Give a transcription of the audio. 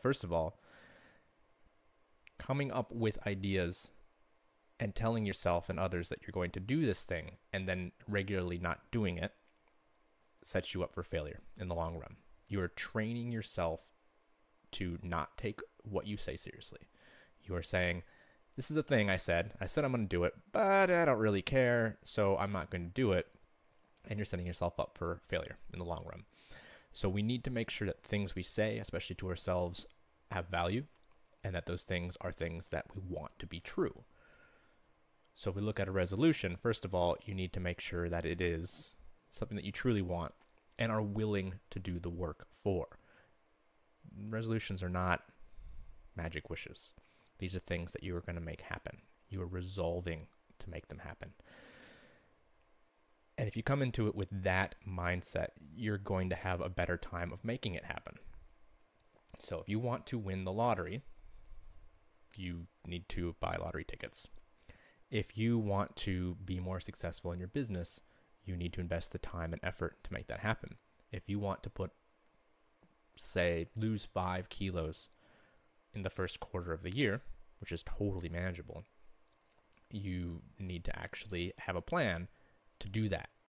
First of all, coming up with ideas and telling yourself and others that you're going to do this thing and then regularly not doing it sets you up for failure in the long run. You are training yourself to not take what you say seriously. You are saying, This is a thing I said. I said I'm going to do it, but I don't really care, so I'm not going to do it. And you're setting yourself up for failure in the long run. So we need to make sure that things we say, especially to ourselves, have value and that those things are things that we want to be true. So if we look at a resolution, first of all, you need to make sure that it is something that you truly want and are willing to do the work for. Resolutions are not magic wishes. These are things that you are going to make happen. You are resolving to make them happen. And if you come into it with that mindset, you're going to have a better time of making it happen. So if you want to win the lottery, you need to buy lottery tickets. If you want to be more successful in your business, you need to invest the time and effort to make that happen. If you want to put, say, lose five kilos in the first quarter of the year, which is totally manageable, you need to actually have a plan to do that